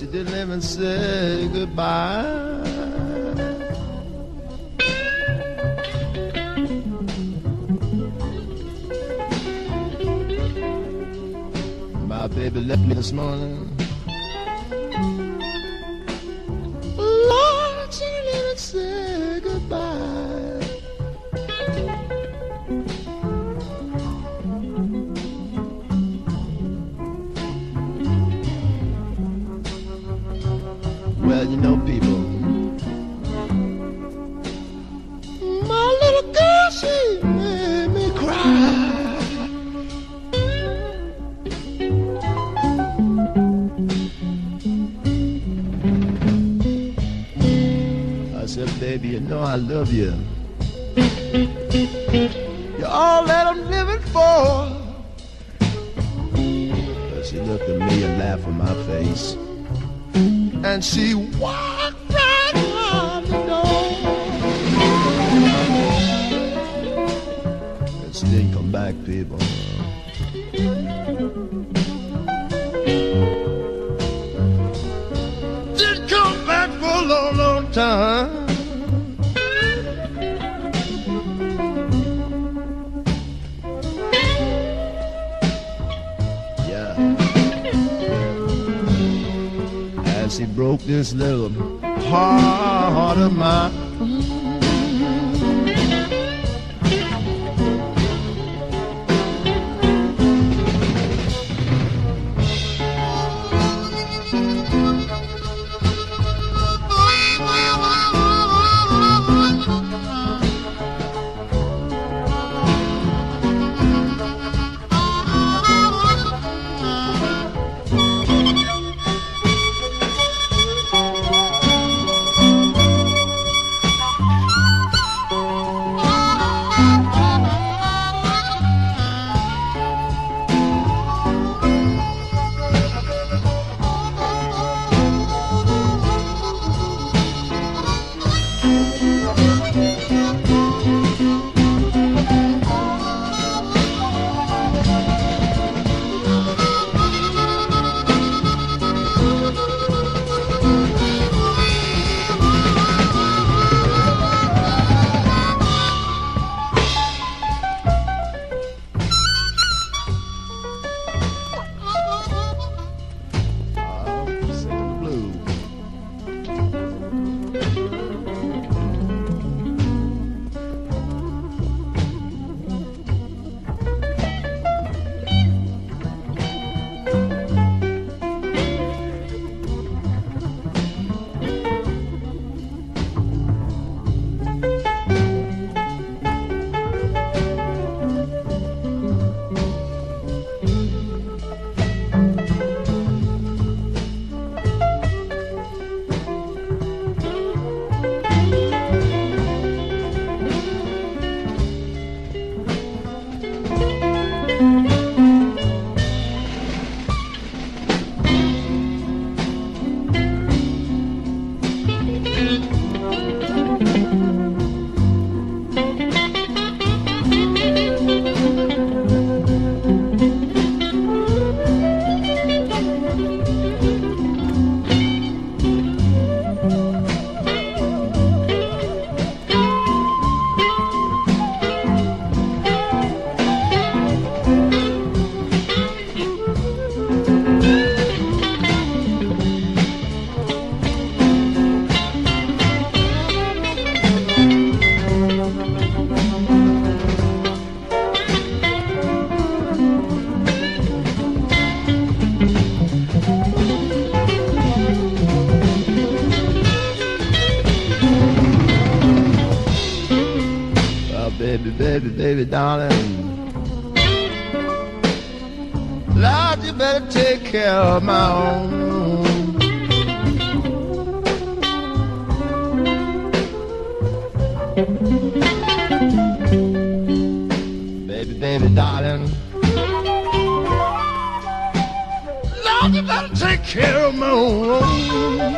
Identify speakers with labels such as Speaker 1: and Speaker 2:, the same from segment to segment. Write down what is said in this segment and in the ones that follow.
Speaker 1: she didn't even say goodbye. My baby left me this morning baby darling. Lord, you better take care of my own. Baby, baby, darling. Lord, you better take care of my own.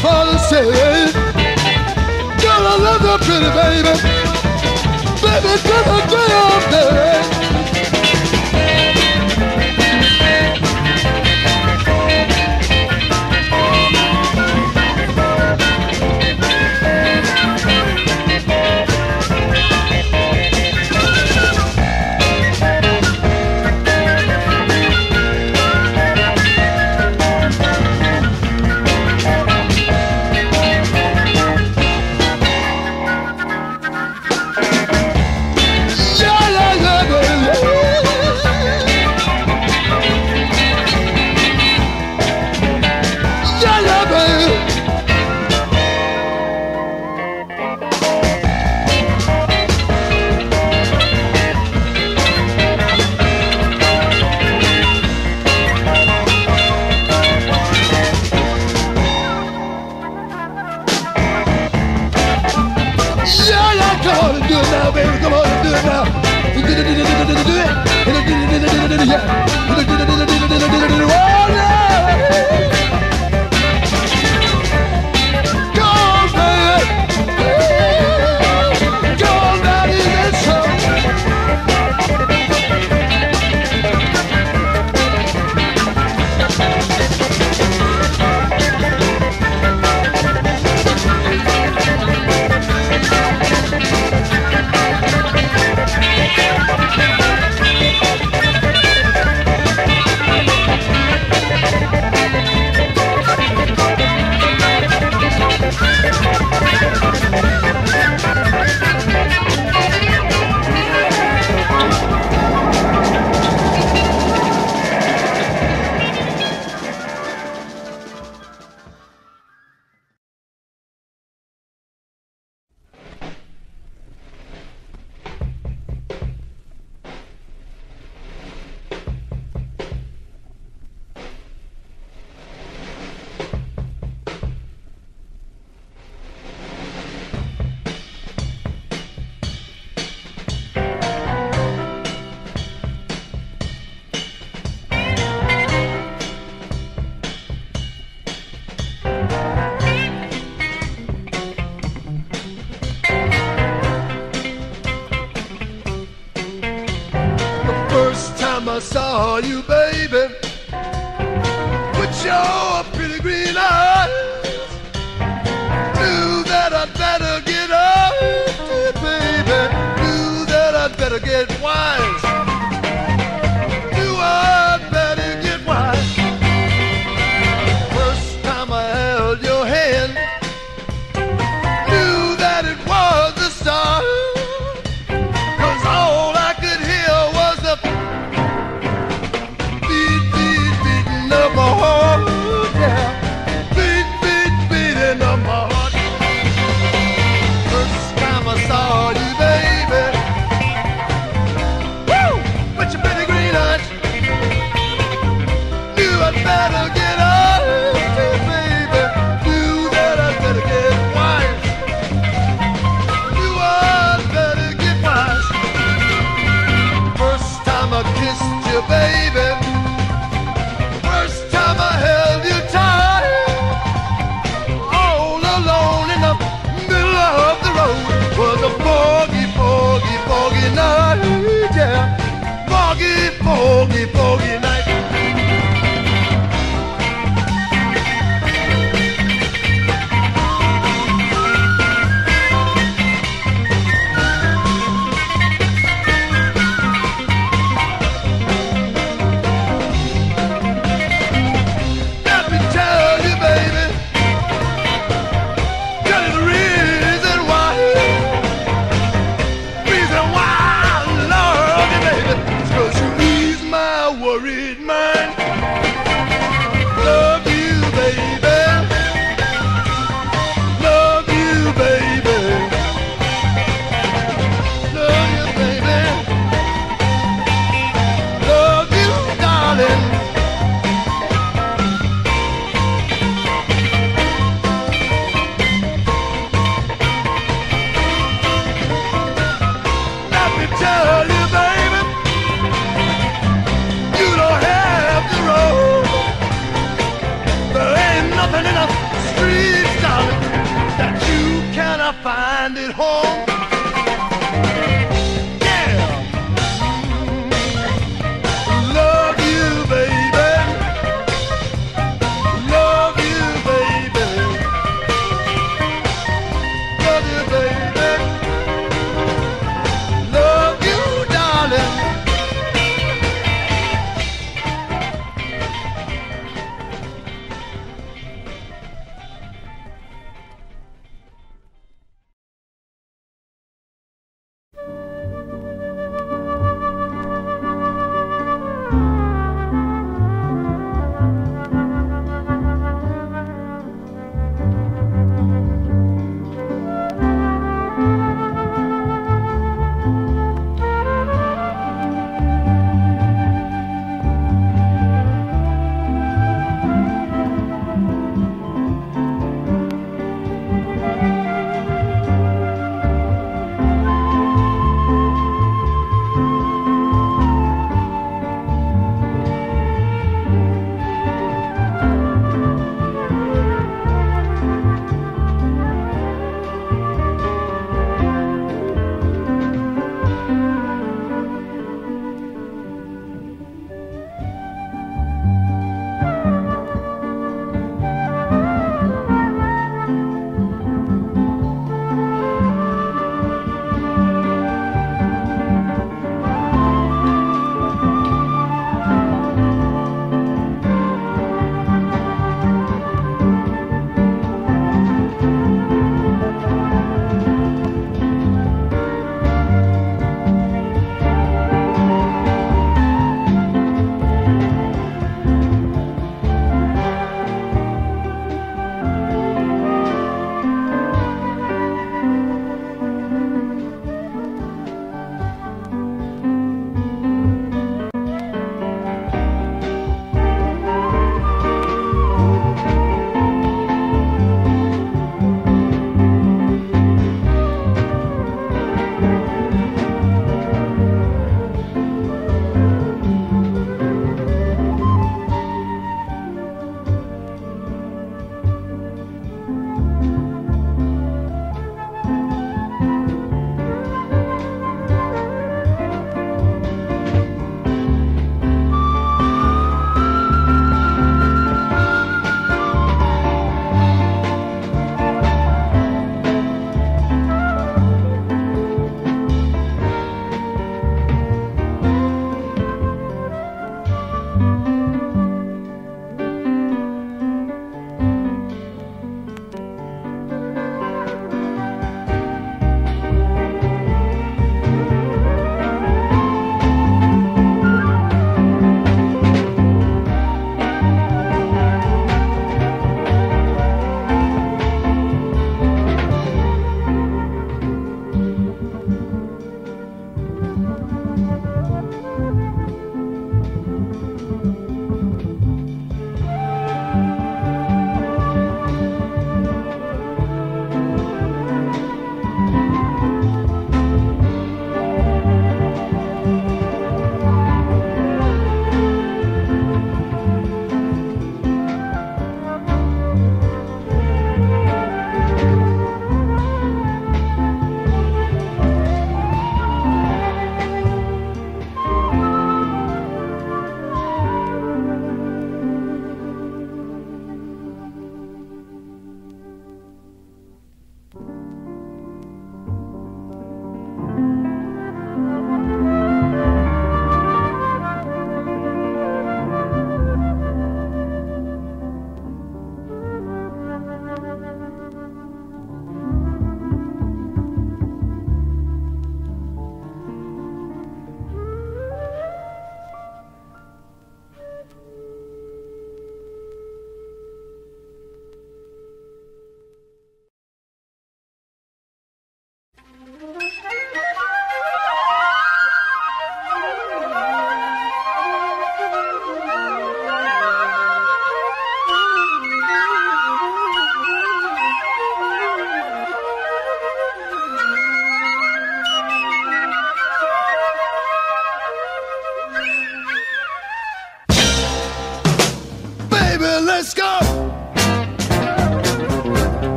Speaker 1: party say, Girl, I love that pretty baby. Baby, girl, I love that.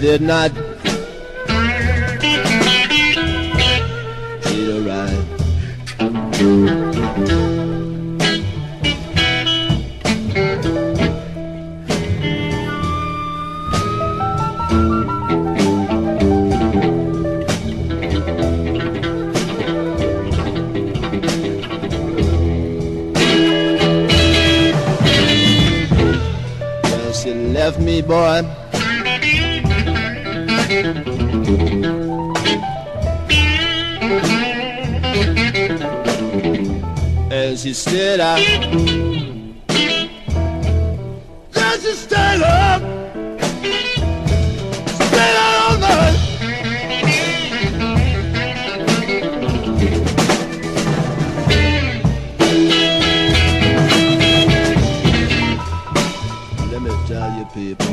Speaker 2: Did not let me tell you people.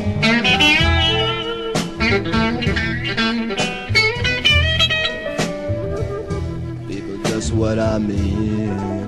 Speaker 2: People, just what I mean.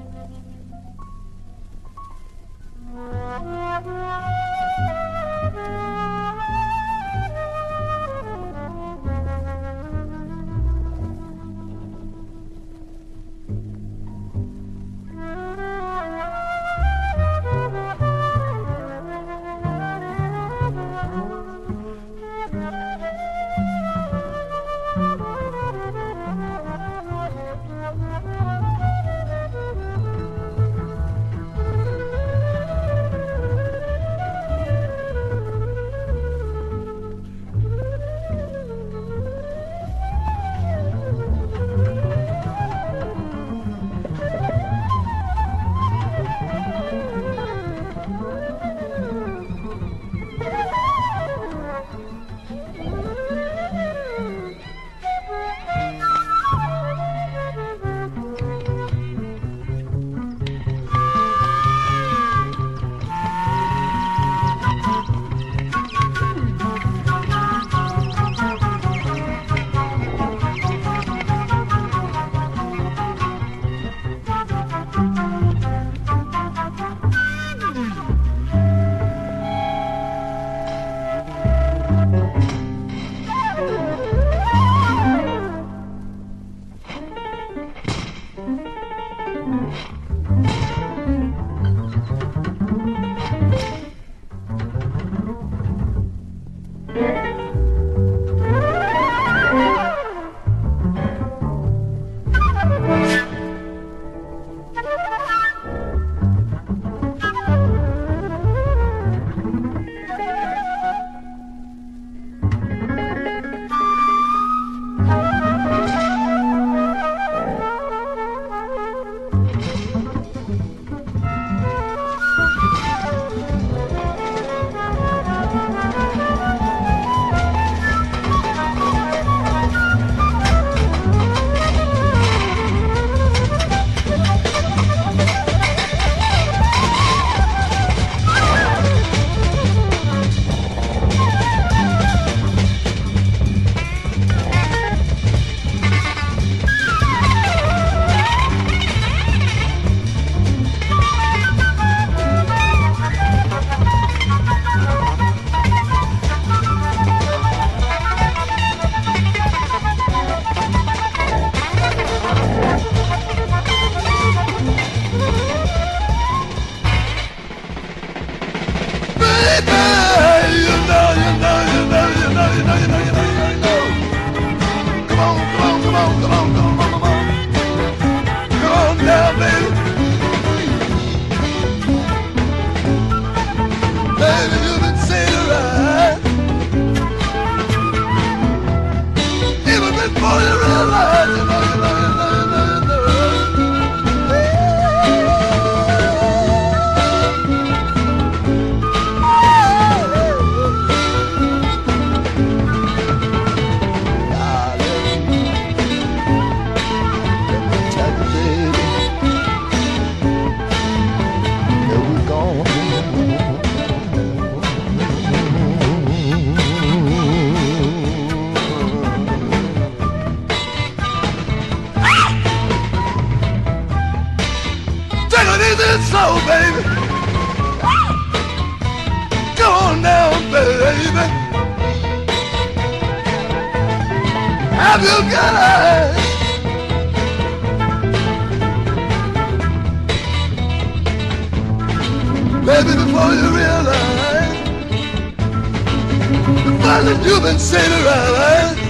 Speaker 1: Música so, baby. Go on down, baby. Have you got eyes? Baby, before you realize the fun that you've been sailing around.